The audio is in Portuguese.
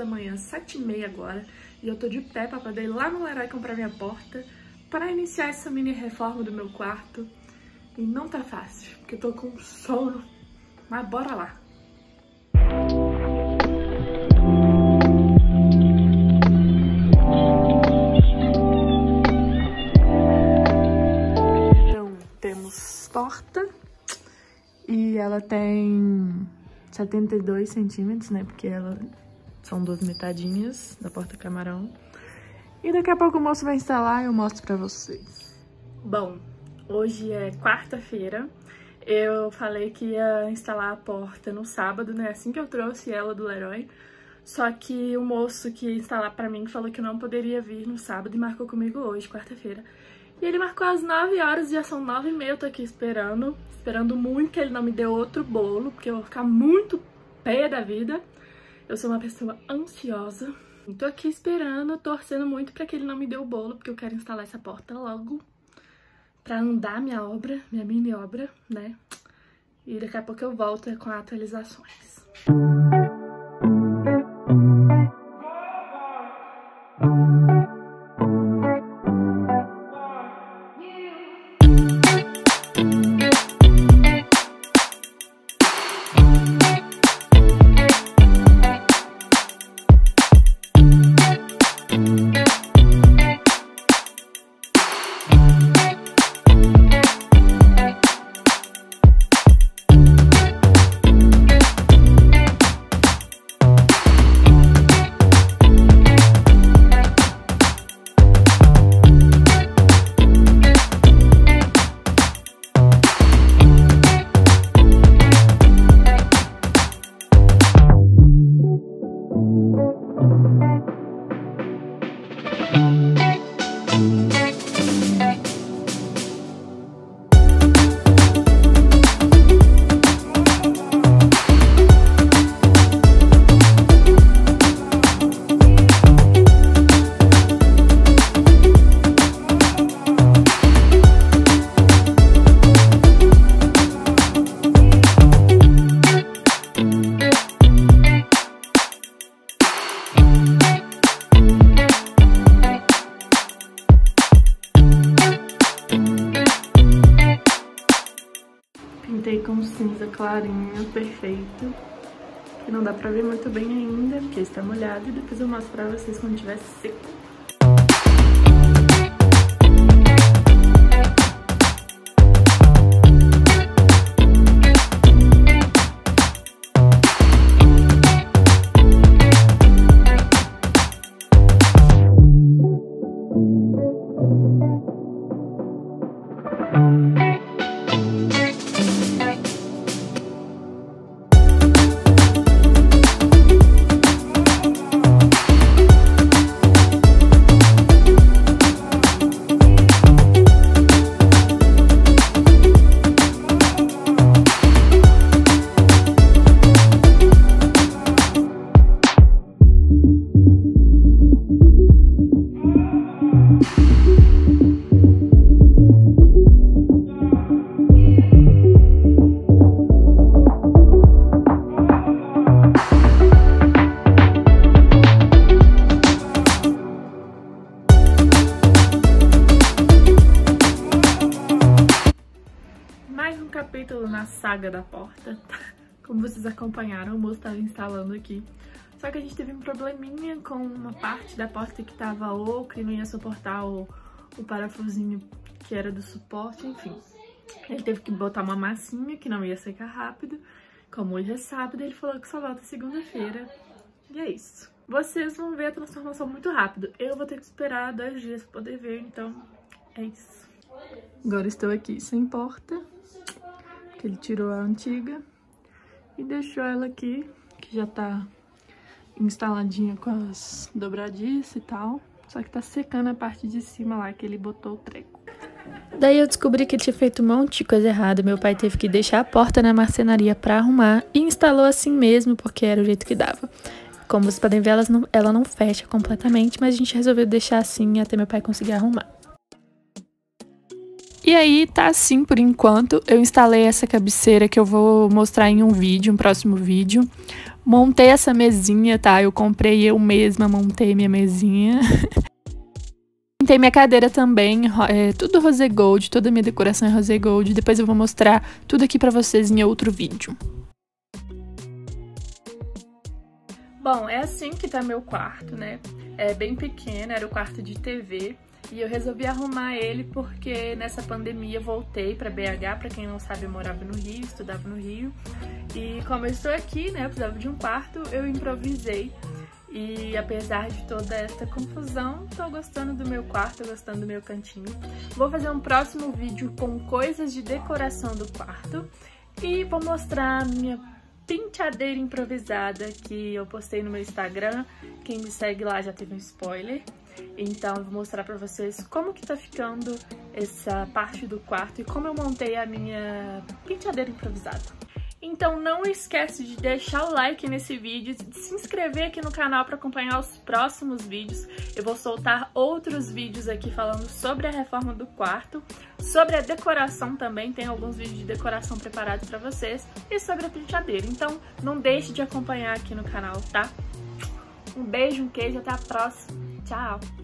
sábado, 7 horas da manhã, 7 e meia agora, e eu tô de pé pra poder ir lá no Leroy comprar minha porta para iniciar essa mini reforma do meu quarto. E não tá fácil, porque eu tô com sono, mas bora lá. Então, temos porta e ela tem 72 centímetros, né? Porque ela são duas metadinhas da porta camarão. E daqui a pouco o moço vai instalar e eu mostro pra vocês. Bom, hoje é quarta-feira. Eu falei que ia instalar a porta no sábado, né? Assim que eu trouxe ela do Leroy. Só que o moço que ia instalar pra mim falou que não poderia vir no sábado e marcou comigo hoje, quarta-feira. E ele marcou às 9 horas, já são 9 e meia, eu tô aqui esperando. Esperando muito que ele não me dê outro bolo, porque eu vou ficar muito pé da vida. Eu sou uma pessoa ansiosa. Tô aqui esperando, torcendo muito pra que ele não me dê o bolo, porque eu quero instalar essa porta logo. Pra andar minha obra, minha mini obra, né? E daqui a pouco eu volto com atualizações. Pintei cinza clarinho, perfeito. Que não dá pra ver muito bem ainda, porque está molhado. E depois eu mostro pra vocês quando tiver seco. Mais saga da porta. Como vocês acompanharam, o moço estava instalando aqui. Só que a gente teve um probleminha com uma parte da porta que estava oca e não ia suportar o, o parafusinho que era do suporte, enfim. Ele teve que botar uma massinha que não ia secar rápido. Como hoje é sábado, ele falou que só volta segunda-feira. E é isso. Vocês vão ver a transformação muito rápido. Eu vou ter que esperar dois dias pra poder ver, então é isso. Agora estou aqui sem porta, que ele tirou a antiga e deixou ela aqui, que já tá instaladinha com as dobradiças e tal. Só que tá secando a parte de cima lá, que ele botou o treco. Daí eu descobri que ele tinha feito um monte de coisa errada. Meu pai teve que deixar a porta na marcenaria pra arrumar e instalou assim mesmo, porque era o jeito que dava. Como vocês podem ver, ela não, ela não fecha completamente, mas a gente resolveu deixar assim até meu pai conseguir arrumar. E aí tá assim por enquanto. Eu instalei essa cabeceira que eu vou mostrar em um vídeo, um próximo vídeo. Montei essa mesinha, tá? Eu comprei eu mesma, montei minha mesinha. Pintei minha cadeira também, é, tudo rose gold, toda minha decoração é rose gold. Depois eu vou mostrar tudo aqui pra vocês em outro vídeo. Bom, é assim que tá meu quarto, né? É bem pequeno, era o quarto de TV. E eu resolvi arrumar ele porque nessa pandemia eu voltei para BH, para quem não sabe, eu morava no Rio, estudava no Rio. E como eu estou aqui, né, eu precisava de um quarto, eu improvisei. E apesar de toda essa confusão, tô gostando do meu quarto, gostando do meu cantinho. Vou fazer um próximo vídeo com coisas de decoração do quarto e vou mostrar a minha penteadeira improvisada que eu postei no meu Instagram. Quem me segue lá já teve um spoiler. Então eu vou mostrar pra vocês como que tá ficando essa parte do quarto e como eu montei a minha penteadeira improvisada. Então não esquece de deixar o like nesse vídeo, de se inscrever aqui no canal para acompanhar os próximos vídeos. Eu vou soltar outros vídeos aqui falando sobre a reforma do quarto, sobre a decoração também, tem alguns vídeos de decoração preparados para vocês, e sobre a penteadeira. Então não deixe de acompanhar aqui no canal, tá? Um beijo, um queijo, até a próxima. Tchau!